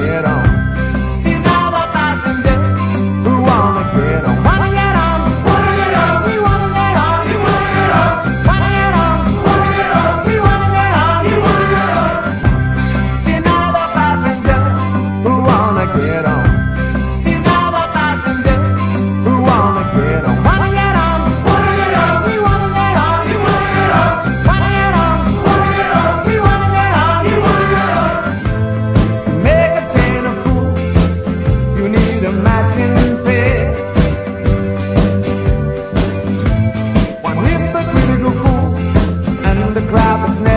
get proud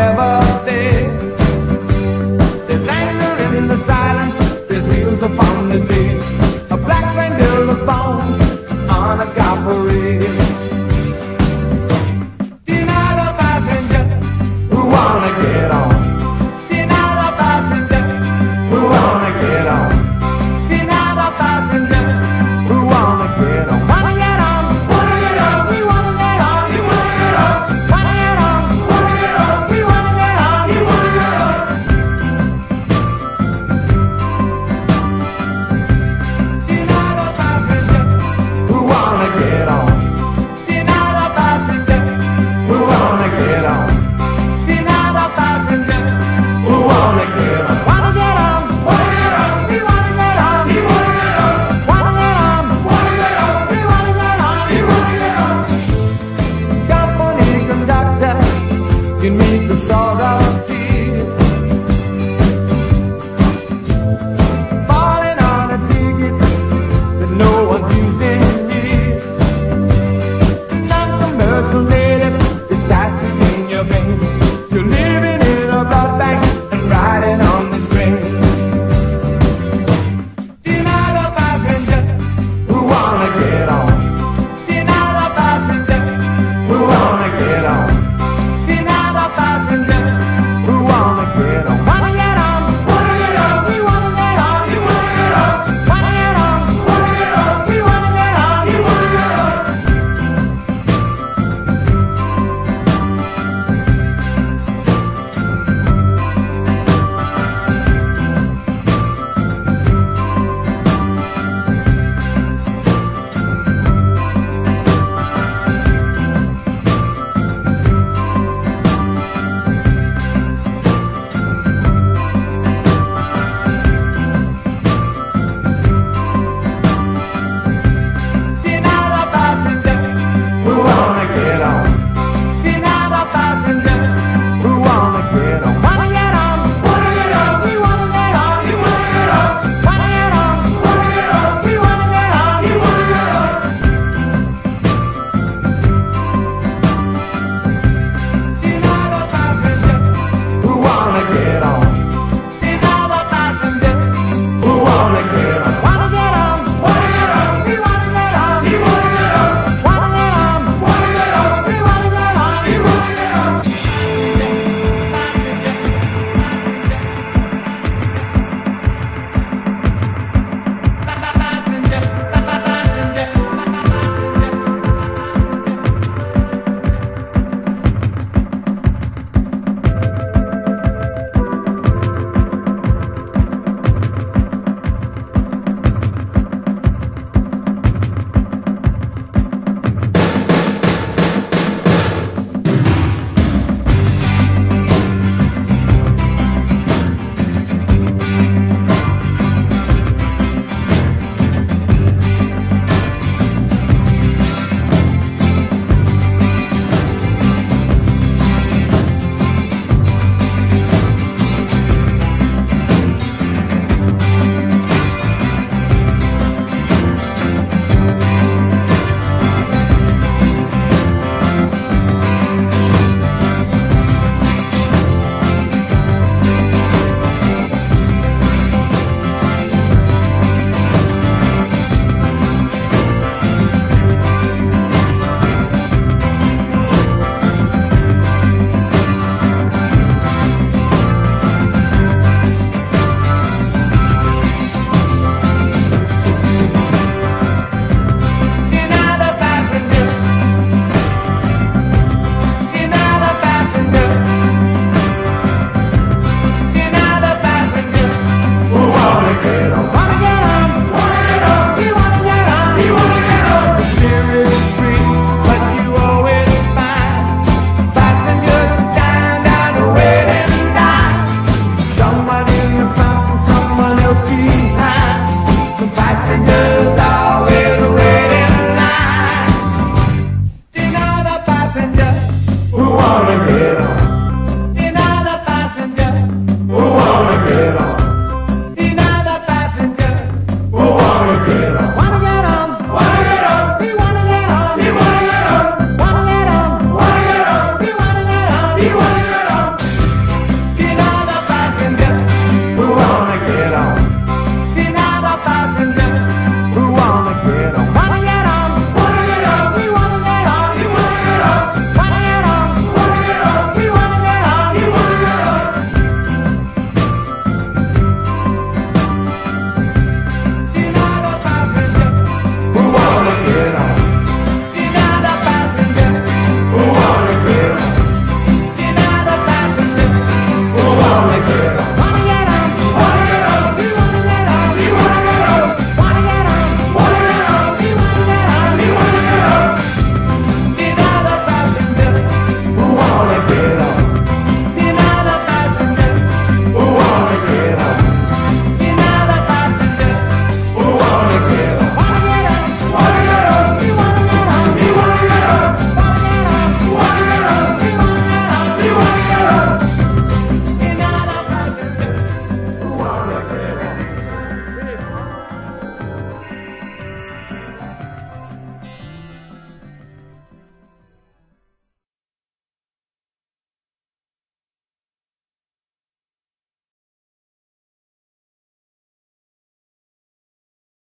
can read the sorrow